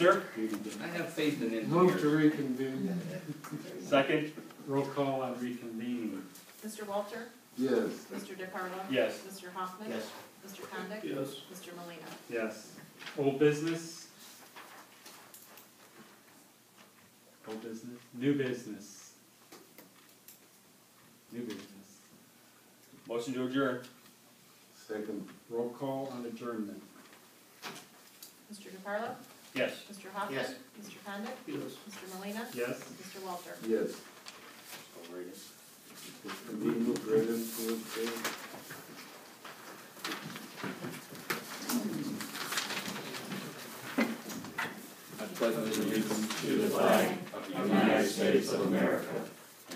sir. I have faith in Move to engineers. reconvene. Second? Roll call on reconvening. Mr. Walter? Yes. Mr. DeCarlo? Yes. Mr. Hoffman? Yes. Mr. Condit? Yes. Mr. Molina. Yes. Old business? Old business? New business? New business. Motion to adjourn. Second. Roll call on adjournment. Mr. DeCarlo? Yes. Mr. Hoffman? Yes. Mr. Condit? Yes. Mr. Molina. Yes? Mr. Walter? Yes. Convene with Brendan for the I pledge allegiance to the flag of the United States of America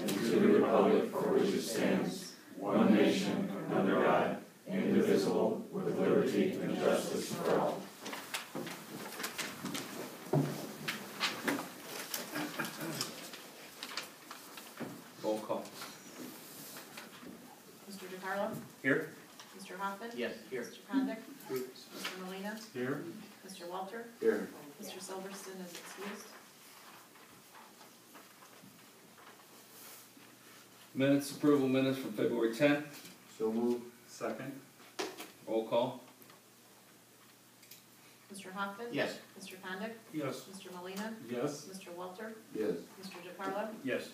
and to the republic for which it stands, one nation, under God, indivisible, with liberty and justice for all. Roll call. Mr. DeCarlo? Here? Mr. Hoffman? Yes, here. Mr. Condit? Mr. Molina. Here? Mr. Walter? Here. Mr. Silverston is excused. Minutes, approval minutes from February tenth. So move. Second? Roll call. Mr. Hoffman? Yes. Mr. Condit? Yes. Mr. Molina. Yes? Mr. Walter? Yes. Mr. DeCarlo? Yes.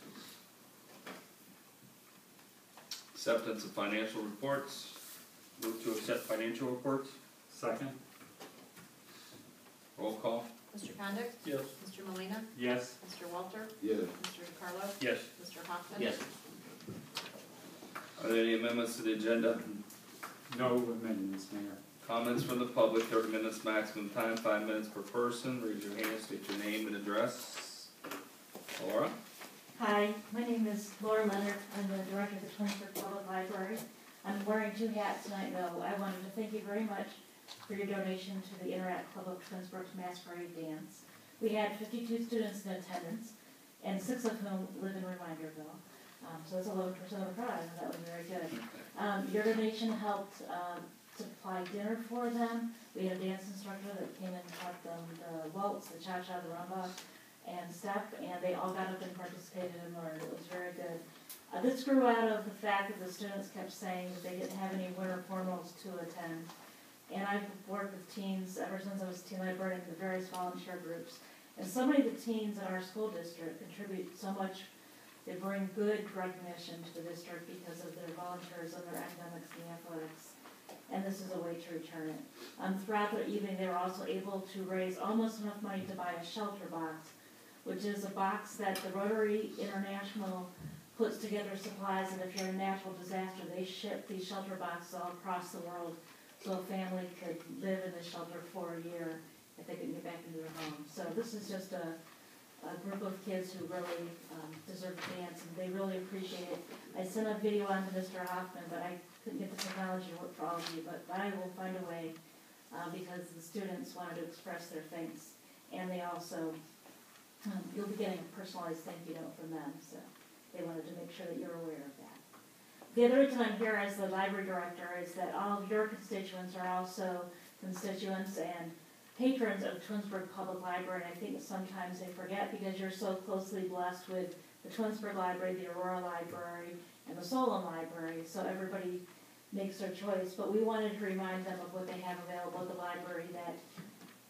Acceptance of financial reports. Move to accept financial reports. Second? Roll call. Mr. Condit? Yes. Mr. Molina. Yes? Mr. Walter? Yes. Mr. DeCarlo? Yes. Mr. Hoffman? Yes. Are there any amendments to the agenda? No amendments, Mayor. Comments from the public, thirty minutes maximum time, five minutes per person. Raise your hand, state your name and address. Laura? Hi, my name is Laura Leonard. I'm the director of the Twinsburg Public Library. I'm wearing two hats tonight, though. I wanted to thank you very much for your donation to the Interact Club of Twinsburg's Masquerade Dance. We had fifty-two students in attendance, and six of whom live in Reminderville. Um, so that's eleven percent of the and that was very good. Um, your donation helped, um, supply dinner for them. We had a dance instructor that came and taught them the waltz, the cha-cha, the rumba, and step, and they all got up and participated and learned. It was very good. Uh, this grew out of the fact that the students kept saying that they didn't have any winter formals to attend. And I've worked with teens ever since I was a teen librarian in the various volunteer groups. And so many of the teens in our school district contribute so much. They bring good recognition to the district because of their volunteers and their academics and athletics. And this is a way to return it. Um, throughout the evening, they were also able to raise almost enough money to buy a shelter box which is a box that the Rotary International puts together supplies, and if you're in a natural disaster, they ship these shelter boxes all across the world, so a family could live in the shelter for a year if they couldn't get back into their home. So this is just a, a group of kids who really, um, deserve to dance, and they really appreciate it. I sent a video on to Mr. Hoffman, but I couldn't get the technology to work for all of you, but I will find a way, uh, because the students wanted to express their thanks, and they also um, you'll be getting a personalized thank you note from them, so they wanted to make sure that you're aware of that. The other reason I'm here as the library director is that all of your constituents are also constituents and patrons of Twinsburg Public Library, and I think sometimes they forget because you're so closely blessed with the Twinsburg Library, the Aurora Library, and the Solon Library, so everybody makes their choice, but we wanted to remind them of what they have available at the library that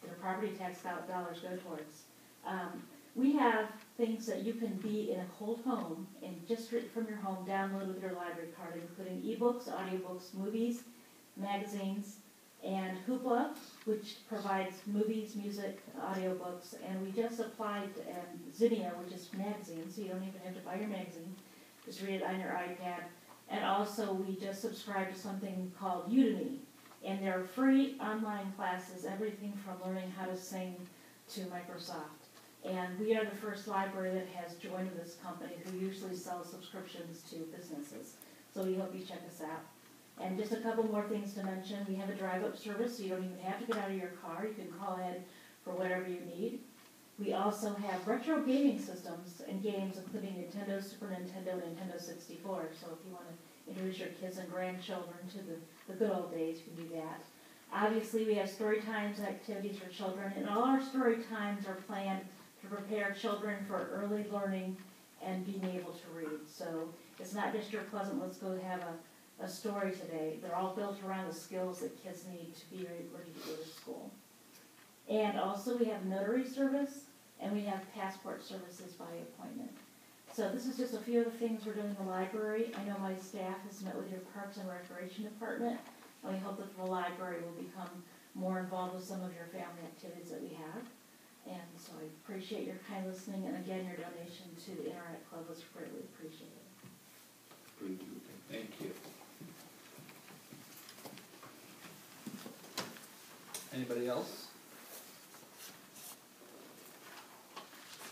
their property tax dollars go towards. Um, we have things that you can be in a cold home and just from your home, download with your library card, including ebooks, audiobooks, movies, magazines, and Hoopla, which provides movies, music, audiobooks, and we just applied, um, and Zinio, which is magazines, so you don't even have to buy your magazine, just read it on your iPad. And also, we just subscribed to something called Udemy, and there are free online classes, everything from learning how to sing to Microsoft. And we are the first library that has joined this company who usually sells subscriptions to businesses. So we hope you check us out. And just a couple more things to mention. We have a drive-up service, so you don't even have to get out of your car. You can call in for whatever you need. We also have retro gaming systems and games, including Nintendo, Super Nintendo, Nintendo 64. So if you want to introduce your kids and grandchildren to the, the good old days, you can do that. Obviously, we have story times and activities for children, and all our story times are planned to prepare children for early learning and being able to read. So it's not just your pleasant, let's go have a, a story today. They're all built around the skills that kids need to be ready to go to school. And also, we have notary service, and we have passport services by appointment. So this is just a few of the things we're doing in the library. I know my staff has met with your Parks and Recreation Department, and we hope that the library will become more involved with some of your family activities we have. And so I appreciate your kind listening, and again, your donation to the Interact Club was greatly appreciated. Thank you. Thank you. Anybody else?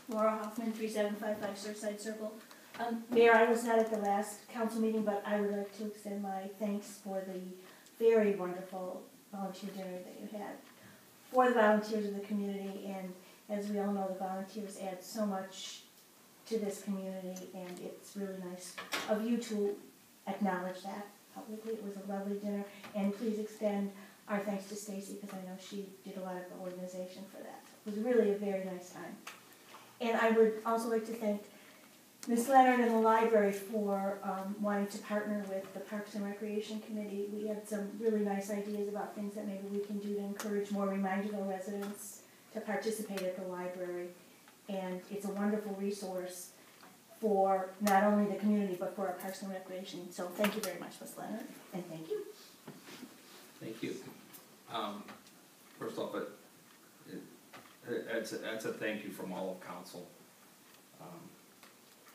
Laura Hoffman, three seven five five Surfside Circle. Um, Mayor, I was not at the last council meeting, but I would like to extend my thanks for the very wonderful volunteer dinner that you had for the volunteers of the community, and as we all know, the volunteers add so much to this community, and it's really nice of you to acknowledge that publicly. It was a lovely dinner, and please extend our thanks to Stacy, because I know she did a lot of the organization for that. It was really a very nice time. And I would also like to thank Ms. Leonard and the library for um, wanting to partner with the Parks and Recreation Committee. We had some really nice ideas about things that maybe we can do to encourage more Reminderville residents to participate at the library. And it's a wonderful resource for not only the community, but for our Parks and Recreation. So thank you very much, Ms. Leonard, and thank you. Thank you. Um, first off, it, it, it's, a- that's a thank you from all of council. Um,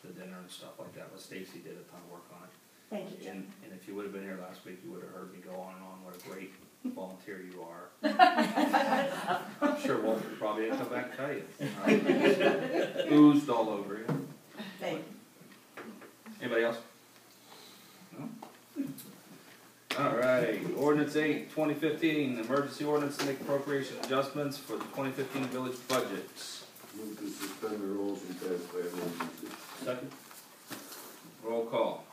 The dinner and stuff like that, but Stacy did a ton of work on it. Thank you, Jim. And, and if you would have been here last week, you would have heard me go on and on what a great volunteer you are. I'm sure Walter probably didn't come back and tell you. Oozed all over you. Thank you. Anybody else? No? All right, ordinance eight, twenty fifteen, emergency ordinance to make appropriation adjustments for the twenty fifteen village budgets. Move to suspend the rules and pass by emergency. Second. Roll call.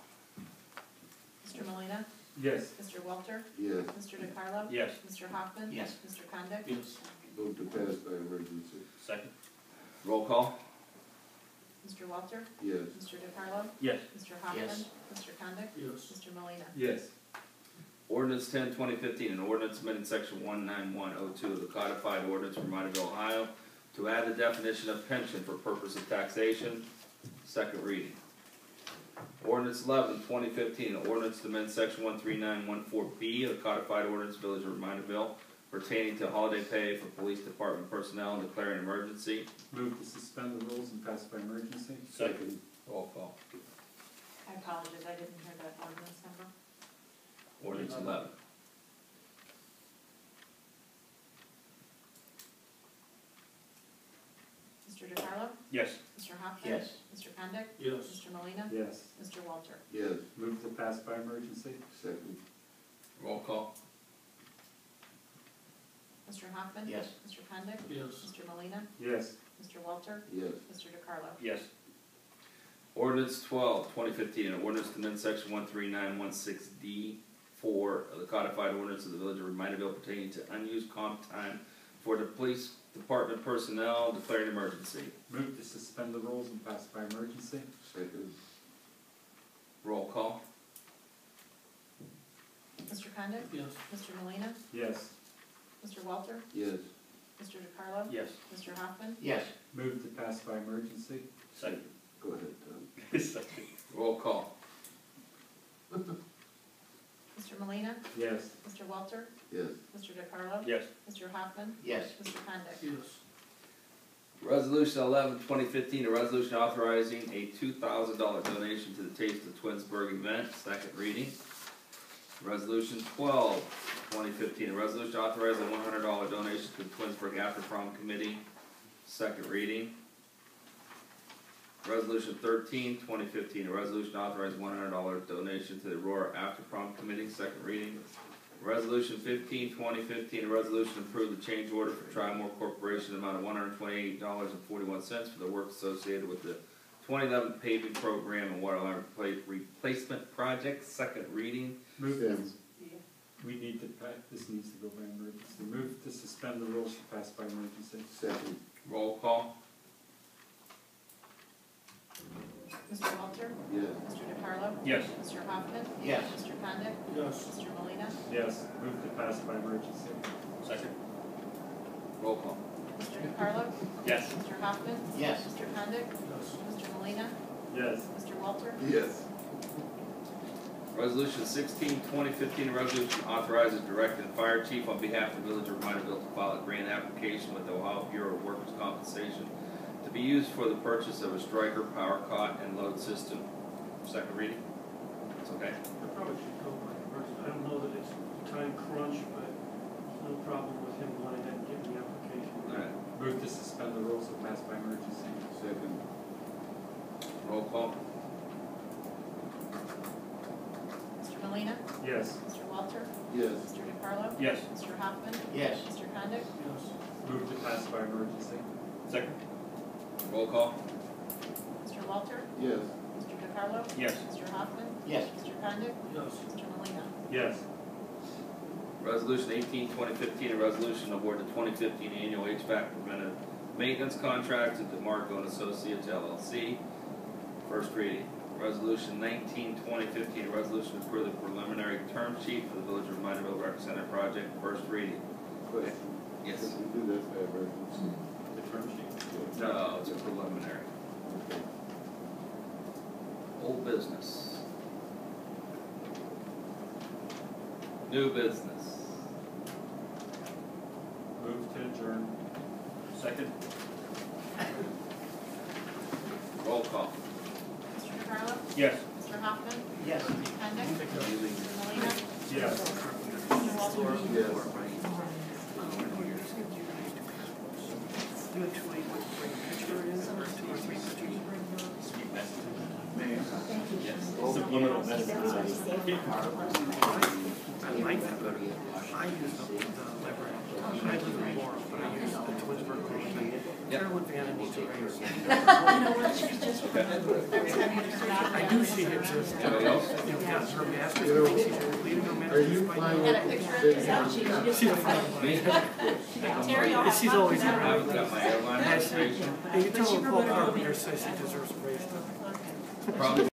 Mr. Yes. Mr. Walter, Yes. Mr. DeCarlo. Yes. Mr. Hoffman. Yes. Mr. Condit. Yes. Move to pass by emergency. Second. Roll call. Mr. Walter, Yes. Mr. DeCarlo. Yes. Mr. Hoffman. Yes. Mr. Condit. Yes. Mr. Molina. Yes. Ordinance 10, 2015, an ordinance amending section one nine one oh two of the codified ordinance from Montague, Ohio to add the definition of pension for purpose of taxation, second reading. Ordinance 11, 2015, an ordinance to amend section one three nine one four B of the codified ordinance Village of Reminderville pertaining to holiday pay for police department personnel and declaring an emergency. Move to suspend the rules and pass by emergency. Second. Roll call. I apologize, I didn't hear that ordinance number. Ordinance 11. Mr. DeCarlo. Yes. Mr. Hoffman. Yes. Mr. Condit. Yes. Mr. Molina. Yes. Mr. Walter. Yes. Move to pass by emergency. Second. Roll call. Mr. Hoffman. Yes. Mr. Condit. Yes. Mr. Molina. Yes. Mr. Walter. Yes. Mr. DeCarlo. Yes. Ordinance 12, 2015, an ordinance to amend section one three nine one six D four of the codified ordinance of the village of Reminderville pertaining to unused comp time for the police department personnel declaring emergency. Move to suspend the rules and pass by emergency. Second. Roll call. Mr. Condit. Yes. Mr. Molina. Yes. Mr. Walter. Yes. Mr. DeCarlo. Yes. Mr. Hoffman. Yes. Move to pass by emergency. Second. Go ahead, Tom. Roll call. Mr. Molina. Yes. Mr. Walter. Yes. Mr. DeCarlo. Yes. Mr. Hoffman. Yes. Mr. Condit. Yes. Resolution 11, 2015, a resolution authorizing a two thousand dollar donation to the Taste of Twinsburg event, second reading. Resolution 12, 2015, a resolution authorizing a one hundred dollar donation to the Twinsburg After Prom Committee, second reading. Resolution 13, 2015, a resolution authorizing one hundred dollar donation to the Aurora After Prom Committee, second reading. Resolution 15, 2015, a resolution to approve the change order for Trimore Corporation, amount of one hundred twenty-eight dollars and forty-one cents for the work associated with the twenty eleven paving program and water line replacement project, second reading. Move Yes. to, We need to, pa- this needs to go by emergency. Move to suspend the rules to pass by emergency. Second. Roll call. Mr. Walter? Yes. Mr. DeCarlo? Yes. Mr. Hoffman? Yes. Mr. Condit? Yes. Mr. Molina, Yes. Move to pass by emergency. Second. Roll call. Mr. DeCarlo? Yes. Mr. Hoffman? Yes. Mr. Condit? Yes. Mr. Molina, Yes. Mr. Walter? Yes. Resolution 16, 2015, a resolution authorizing directing the fire chief on behalf of the village of Reminderville to file a grant application with the Ohio Bureau of Workers' Compensation to be used for the purchase of a Stryker power cot and load system. Second reading? It's okay? I probably should go by first. I don't know that it's time crunch, but there's no problem with him going ahead and getting the application. All right. Move to suspend the rules and pass by emergency. Second. Roll call. Mr. Molina, Yes. Mr. Walter? Yes. Mr. DeCarlo? Yes. Mr. Hoffman? Yes. Mr. Condit? Yes. Move to pass by emergency. Second. Roll call. Mr. Walter? Yes. Mr. DeCarlo? Yes. Mr. Hoffman? Yes. Mr. Condit? Yes. Mr. Molina, Yes. Resolution 18, 2015, a resolution award the 2015 annual HVAC preventive maintenance contract to DeMarco and Associates LLC. First reading. Resolution 19, 2015, a resolution to approve the preliminary term sheet for the Village of Reminderville Rec Center project. First reading. Question. Yes. Can we do that by emergency? The term sheet. No, it's a preliminary. Old business. New business. Move to adjourn. Second. Roll call. Mr. DeCarlo? Yes. Mr. Hoffman? Yes. Mr. Condit? Mr. Molina, Yes. Mr. Walter? Yes. Subliminal messages. I like that better. I use the, the library. I live in Laurel, but I use the Twinsburg version. Carolyn Vanna needs to raise. I do see it just, you know, got her master's, she's completing her Are master's. you by- fine Got a with picture of sitting yourself? down? She's Me? Terry, She's always I haven't got my airline Yes, registration. You can tell her Paul Carpenter says she deserves a raise. Probably